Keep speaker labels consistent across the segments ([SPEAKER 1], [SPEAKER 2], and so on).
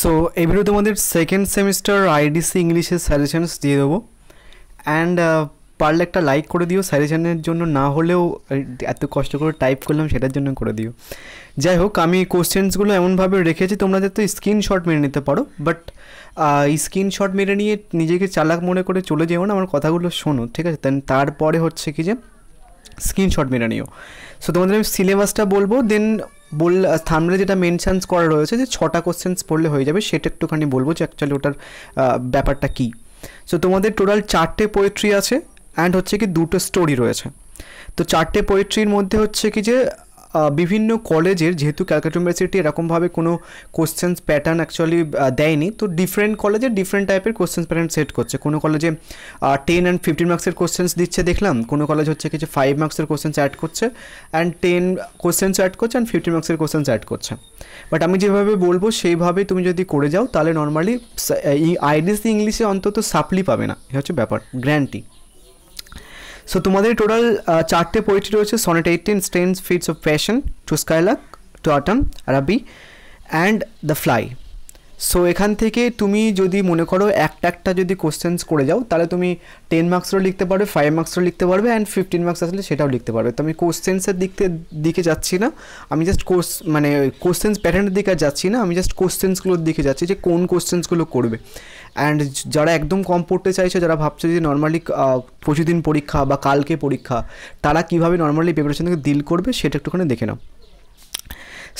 [SPEAKER 1] So video তোমাদের second semester IDC ইংলিশের suggestions দিয়ে দেবো। অ্যান্ড পারলে একটা লাইক করে দিও সাজেশনের জন্য না হলেও এত কষ্ট করে টাইপ করলাম, সেটার জন্য করে দিও। যাই হোক, আমি কোশ্চেন্সগুলো এমনভাবে রেখেছি, তোমরা যাতে স্ক্রিনশট মেরে নিতে পারো। বাট এই স্ক্রিনশট মেরে নিয়ে নিজেকে চালাক মনে করে চলে যেও না, আমার কথাগুলো শোনো, ঠিক আছে? দেন তারপরে হচ্ছে কি যে স্ক্রিনশট মেরে নিও। সো তোমাদের আমি সিলেবাসটা বলব দেন বল থামলে যেটা মেনশানস করা রয়েছে যে ছটা কোশ্চেন্স পড়লে হয়ে যাবে, সেটা একটুখানি বলব যে অ্যাকচুয়ালি ওটার ব্যাপারটা কী। সো তোমাদের টোটাল চারটে পোয়েট্রি আছে অ্যান্ড হচ্ছে কি দুটো স্টোরি রয়েছে। তো চারটে পোয়েট্রির মধ্যে হচ্ছে কি যে বিভিন্ন কলেজের, যেহেতু ক্যালকাটা ইউনিভার্সিটি এরকমভাবে কোনো কোশ্চেন্স প্যাটার্ন অ্যাকচুয়ালি দেয়নি, তো ডিফারেন্ট কলেজে ডিফারেন্ট টাইপের কোশ্চেন্স প্যাটার্ন সেট করছে। কোনো কলেজে টেন অ্যান্ড ফিফটিন মার্কসের কোশ্চেন্স দিচ্ছে দেখলাম, কোনো কলেজ হচ্ছে কিছু ফাইভ মার্কসের কোশ্চেন্স অ্যাড করছে অ্যান্ড টেন কোশ্চেন্স অ্যাড করছে অ্যান্ড ফিফটিন মার্কসের কোশ্চেন্স অ্যাড করছে। বাট আমি যেভাবে বলব, সেইভাবে তুমি যদি করে যাও, তাহলে নর্মালি আইডিসি ইংলিশে অন্তত সাপ্লি পাবে না। এ হচ্ছে ব্যাপার গ্র্যান্টি সো তোমাদের টোটাল চারটে পোয়েট্রি রয়েছে sonnet eighteen strange fits of passion to skylark to autumn Rabi and the fly so এখান থেকে তুমি যদি মনে করো একটা একটা যদি কোশ্চেন্স করে যাও, তাহলে তুমি টেন মার্কসেরও লিখতে পারবে ফাইভ মার্কসেরও লিখতে পারবে অ্যান্ড ফিফটিন মার্কস আসলে সেটাও লিখতে পারবে। তো আমি কোশ্চেন্সের দিক দিকে যাচ্ছি না। আমি জাস্ট কোর্স মানে কোশ্চেন্স প্যাটার্নের দিকে যাচ্ছি না। আমি জাস্ট কোশ্চেন্সগুলোর দিকে যাচ্ছি যে কোন কোশ্চেন্সগুলো করবে। অ্যান্ড যারা একদম কম পড়তে চাইছে, যারা ভাবছে যে নর্মালি প্রতিদিন পরীক্ষা বা কালকে পরীক্ষা, তারা কীভাবে নর্মালি প্রিপারেশন থেকে ডিল করবে সেটা একটুখানি দেখে নাও।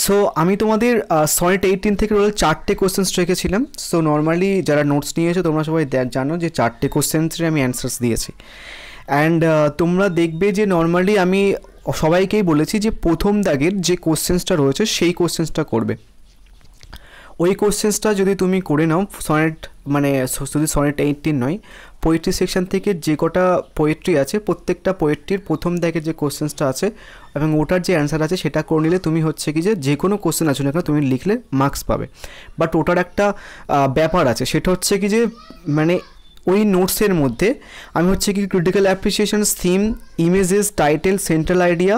[SPEAKER 1] সো আমি তোমাদের সনেট এইটিন থেকে রোল চারটে কোশ্চেন্স রেখেছিলাম। সো নর্মালি যারা নোটস নিয়েছো, তোমরা সবাই জানো যে চারটে কোশ্চেন্সের আমি অ্যান্সার্স দিয়েছি। অ্যান্ড তোমরা দেখবে যে নর্মালি আমি সবাইকেই বলেছি যে প্রথম দাগের যে কোশ্চেন্সটা রয়েছে, সেই কোশ্চেন্সটা করবে। ওই কোশ্চেন্সটা যদি তুমি করে নাও সনেট মানে শুধু সনেট এইটিন নয় পোয়েট্রি সেকশন থেকে যে কটা পোয়েট্রি আছে, প্রত্যেকটা পোয়েট্রির প্রথম দেখে যে কোশ্চেন্সটা আছে এবং ওটার যে অ্যান্সার আছে, সেটা করে নিলে তুমি হচ্ছে কি যে যে কোনো কোশ্চেন আছে না কেন তুমি লিখলে মার্কস পাবে। বাট ওটার একটা ব্যাপার আছে, সেটা হচ্ছে কি যে মানে ওই নোটসের মধ্যে আমি হচ্ছে কি critical appreciations theme images title central idea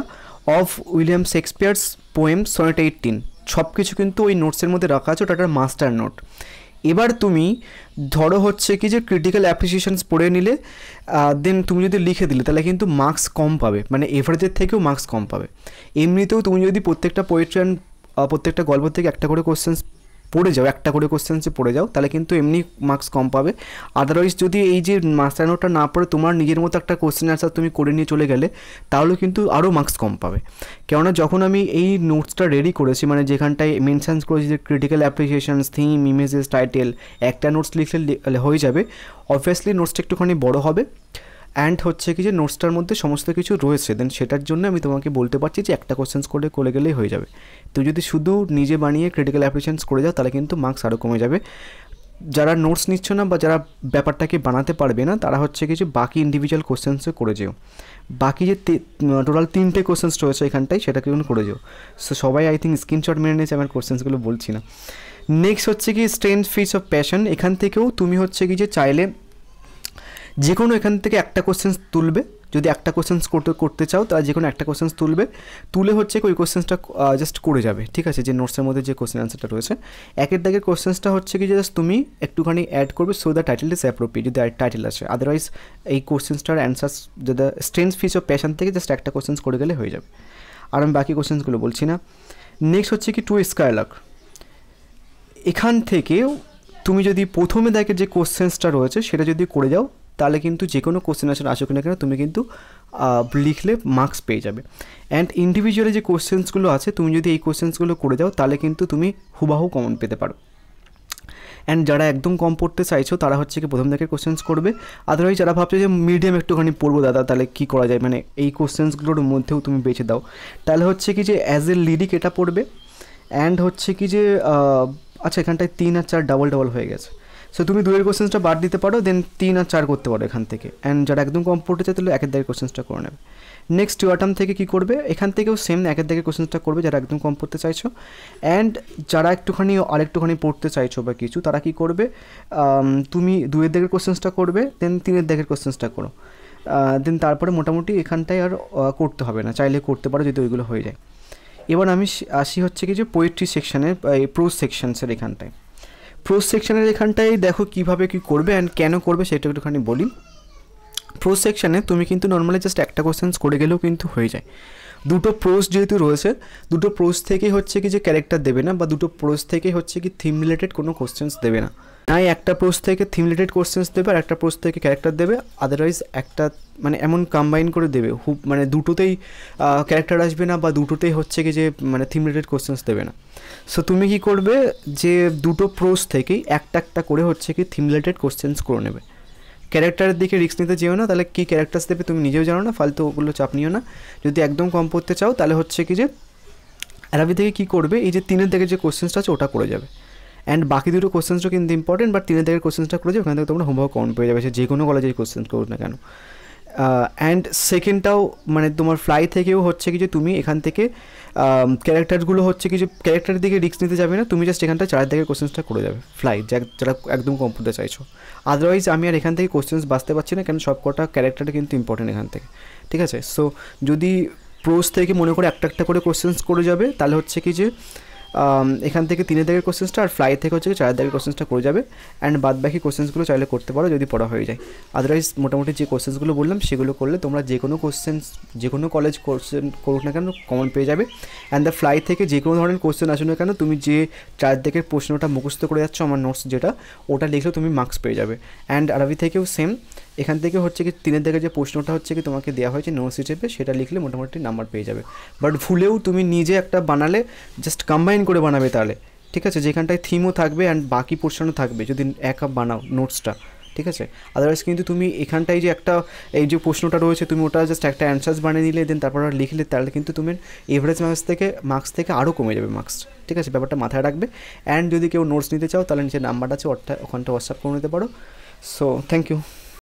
[SPEAKER 1] of William Shakespeare's poem sonnet eighteen সব কিছু কিন্তু ওই নোটসের মধ্যে রাখা আছে, ওটা একটা মাস্টার নোট এবার তুমি ধরো হচ্ছে কি যে ক্রিটিক্যাল অ্যাপ্রিসিয়েশানস পড়ে নিলে দেন তুমি যদি লিখে দিলে, তাহলে কিন্তু মার্কস কম পাবে। মানে এভারেজের থেকেও মার্কস কম পাবে। এমনিতেও তুমি যদি প্রত্যেকটা পোয়েট্রি অ্যান্ড প্রত্যেকটা গল্প থেকে একটা করে কোশ্চেন্স পড়ে যাও, একটা করে কোশ্চেন্সে পড়ে যাও, তাহলে কিন্তু এমনি মার্কস কম পাবে। আদারওয়াইজ যদি এই যে মাস্টার নোটটা না পড়ে, তোমার নিজের মতো একটা কোশ্চেন আনসার তুমি করে নিয়ে চলে গেলে, তাহলে কিন্তু আরও মার্কস কম পাবে। কেননা যখন আমি এই নোটসটা রেডি করেছি মানে যেখানটায় মেনশানস করেছি যে critical appreciations theme images title একটা নোটস লিখলে হয়ে যাবে। অবভিয়াসলি নোটসটা একটুখানি বড় হবে। অ্যান্ড হচ্ছে কি যে নোটসটার মধ্যে সমস্ত কিছু রয়েছে দেন সেটার জন্য আমি তোমাকে বলতে পারছি যে একটা কোশ্চেন্স করে করে গেলেই হয়ে যাবে। তুই যদি শুধু নিজে বানিয়ে ক্রিটিক্যাল অ্যাপ্রিসিয়েন্স করে যাও, তাহলে কিন্তু মার্কস আরও কমে যাবে। যারা নোটস নিচ্ছ না বা যারা ব্যাপারটাকে বানাতে পারবে না, তারা হচ্ছে কিছু বাকি ইন্ডিভিজুয়াল কোশ্চেন্সও করে যেও। বাকি যে টোটাল তিনটে কোশ্চেন্স রয়েছে এখানটায়, সেটাকে করে যেও। সো সবাই আই থিঙ্ক স্ক্রিনশট মেনে নিয়েছে আমার কোশ্চেন্সগুলো বলছি না। নেক্সট হচ্ছে কি স্ট্রেন্থ ফিস অফ প্যাশন এখান থেকেও তুমি হচ্ছে কি যে চাইলে যে কোনো এখান থেকে একটা কোশ্চেন্স তুলবে। যদি একটা কোশ্চেন্স করতে করতে চাও, তাহলে যে কোনো একটা কোশ্চেন্স তুলবে। তুলে হচ্ছে ওই কোশ্চেন্সটা জাস্ট করে যাবে, ঠিক আছে? যে নোটসের মধ্যে যে কোশ্চেন অ্যান্সারটা রয়েছে। একের দাগের কোশ্চেন্সটা হচ্ছে কি জাস্ট তুমি একটুখানি অ্যাড করবে so the title is appropriate যদি টাইটেল আছে আদারওয়াইজ এই কোশ্চেন্সটার অ্যান্সার যদি স্ট্রেন্স ফিস অফ প্যাশন থেকে জাস্ট একটা কোশ্চেন্স করে গেলে হয়ে যাবে। আর আমি বাকি কোশ্চেন্সগুলো বলছি না। নেক্সট হচ্ছে কি টু স্কাইলাক এখান থেকে তুমি যদি প্রথমে দেখে যে কোশ্চেন্সটা রয়েছে, সেটা যদি করে যাও তাহলে কিন্তু যে কোনো কোশ্চেন আসলে আসুক না কেন, তুমি কিন্তু লিখলে মার্কস পেয়ে যাবে। অ্যান্ড ইন্ডিভিজুয়ালি যে কোশ্চেন্সগুলো আছে, তুমি যদি এই কোশ্চেন্সগুলো করে যাও, তাহলে কিন্তু তুমি হুবাহু কমন পেতে পারো। অ্যান্ড যারা একদম কম পড়তে চাইছো, তারা হচ্ছে কি প্রথম থেকে কোশ্চেন্স করবে। আদারওয়াইজ যারা ভাবছে যে মিডিয়াম একটুখানি পড়ব, দাদা, তাহলে কী করা যায়? মানে এই কোশ্চেন্সগুলোর মধ্যেও তুমি বেছে দাও। তাহলে হচ্ছে কি যে অ্যাজ এ লিরিক এটা পড়বে। অ্যান্ড হচ্ছে কি যে আচ্ছা এখানটায় তিন আর চার ডাবল ডাবল হয়ে গেছে। সো তুমি দুয়ের কোশ্চেন্সটা বাদ দিতে পারো দেন তিন আর চার করতে পারো এখান থেকে। অ্যান্ড যারা একদম কম পড়তে চায়, তাহলে একের দাগের কোশ্চেন্সটা করে নেবে। নেক্সট ওয়াটাম থেকে কি করবে? এখান থেকেও সেম একের দাগের কোশ্চেন্সটা করবে, যারা একদম কম পড়তে চাইছো। অ্যান্ড যারা একটুখানি আরেকটুখানি পড়তে চাইছো বা কিছু, তারা কি করবে? তুমি দুয়ের দাগের কোশ্চেন্সটা করবে দেন তিনের দাগের কোশ্চেন্সটা করো। দেন তারপরে মোটামুটি এখানটায় আর করতে হবে না, চাইলে করতে পারো যদি ওইগুলো হয়ে যায়। এবার আমি আসি হচ্ছে কি যে পোয়েট্রি সেকশানের প্রোজ সেকশনসের এখানটায়। প্রোজ সেকশনের এখানটায় দেখো কীভাবে কি করবে অ্যান্ড কেন করবে সেটা একটুখানি বলি। প্রোজ সেকশানে তুমি কিন্তু নর্মালি জাস্ট একটা কোশ্চেন্স করে গেলেও কিন্তু হয়ে যায়। দুটো প্রোজ যেহেতু রয়েছে, দুটো প্রোজ থেকেই হচ্ছে কি যে ক্যারেক্টার দেবে না বা দুটো প্রোজ থেকেই হচ্ছে কি থিম রিলেটেড কোনো কোশ্চেন্স দেবে না। নাই একটা প্রোজ থেকে থিম রিলেটেড কোশ্চেন্স দেবে আর একটা প্রোজ থেকে ক্যারেক্টার দেবে আদারওয়াইজ একটা মানে এমন কম্বাইন করে দেবে। হুব মানে দুটোতেই ক্যারেক্টার আসবে না বা দুটোতেই হচ্ছে কি যে মানে থিম রিলেটেড কোশ্চেন্স দেবে না। সো তুমি কি করবে যে দুটো প্রোজ থেকেই একটা একটা করে হচ্ছে কি থিম রিলেটেড কোশ্চেন্স করে নেবে। ক্যারেক্টারের দিকে রিস্ক নিতে যেও না, তাহলে কী ক্যারেক্টার্স দেবে তুমি নিজেও জানো না, ফালতু ওগুলো চাপ নিও না। যদি একদম কম পড়তে চাও, তাহলে হচ্ছে কি যে অ্যারাবি থেকে কী করবে, এই যে তিনের দিকে যে কোশ্চেন্সটা আছে, ওটা করে যাবে। অ্যান্ড বাকি দুটো কোশ্চেন্সও কিন্তু ইম্পর্টেন্ট বাট তিনের দিকের কোশ্চেন্সটা করে যাবে, ওখান থেকে তোমরা হোমওয়ার্ক কমন পেয়ে যাবে, সে যে কোনো কলেজের কোশ্চেন্স করো না কেন। অ্যান্ড সেকেন্ডটাও মানে তোমার ফ্লাই থেকেও হচ্ছে কি যে তুমি এখান থেকে ক্যারেক্টারগুলো হচ্ছে কি যে ক্যারেক্টারের দিকে রিস্ক নিতে যাবে না, তুমি জাস্ট এখানটা চার দিকের কোশ্চেন্সটা করে যাবে ফ্লাই যারা একদম কম পড়তে চাইছো। আদারওয়াইজ আমি আর এখান থেকে কোশ্চেন্স বাঁচতে পারছি না কেন সব কটা ক্যারেক্টারটা কিন্তু ইম্পর্টেন্ট এখান থেকে, ঠিক আছে? সো যদি প্রোজ থেকে মনে করে একটা একটা করে কোশ্চেন্স করে যাবে, তাহলে হচ্ছে কি যে এখান থেকে তিনের দিকের কোশ্চেন্সটা আর ফ্লাই থেকে হচ্ছে চার দিকের কোশ্চেন্সটা করে যাবে। অ্যান্ড বাদ বাকি কোশ্চেন্সগুলো চাইলে করতে পারো যদি পড়া হয়ে যায়। আদারওয়াইজ মোটামুটি যে কোশ্চেন্সগুলো বললাম, সেগুলো করলে তোমরা যে কোনো কোশ্চেন্স যে কোনো কলেজ কোশ্চেন করুক না কেন কমন পেয়ে যাবে। অ্যান্ড দ্য ফ্লাই থেকে যে কোনো ধরনের কোশ্চেন আসুন না কেন, তুমি যে চার দিকের প্রশ্নটা মুখস্থ করে যাচ্ছ, আমার নোটস যেটা, ওটা লিখলেও তুমি মার্কস পেয়ে যাবে। অ্যান্ড আরবি থেকেও সেম এখান থেকে হচ্ছে কি তিনের দিকে যে প্রশ্নটা হচ্ছে কি তোমাকে দেওয়া হয়েছে নোটস হিসেবে সেটা লিখলে মোটামুটি নাম্বার পেয়ে যাবে। বাট ভুলেও তুমি নিজে একটা বানালে জাস্ট কম্বাইন করে বানাবে তাহলে। ঠিক আছে? যেখানটায় থিমও থাকবে অ্যান্ড বাকি পোর্শনও থাকবে, যদি এক আপ বানাও নোটসটা ঠিক আছে? আদারওয়াইজ কিন্তু তুমি এখানটায় যে একটা, এই যে প্রশ্নটা রয়েছে, তুমি ওটা জাস্ট একটা অ্যান্সার্স বানিয়ে নিলে দেন তারপর লিখলে, তাহলে কিন্তু তুমি এভারেজ মার্কস থেকে মার্কস থেকে আরও কমে যাবে মার্কস ঠিক আছে? ব্যাপারটা মাথায় রাখবে। অ্যান্ড যদি কেউ নোটস নিতে চাও, তাহলে নিচে নাম্বার আছে ওটা ওখানটা হোয়াটসঅ্যাপ করে নিতে পারো। So thank you